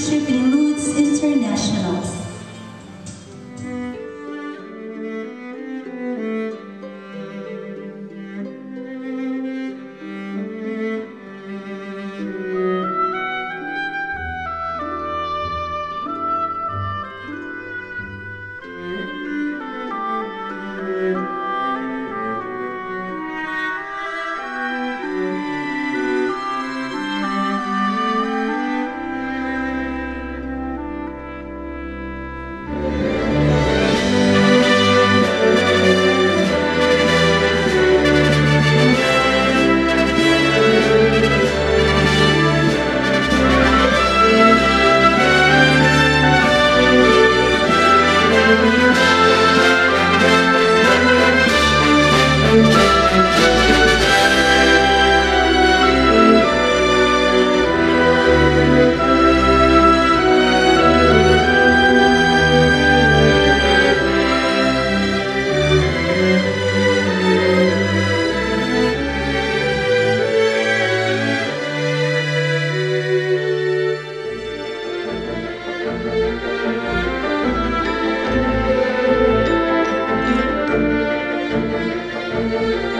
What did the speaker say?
Partnership in Roots International. Música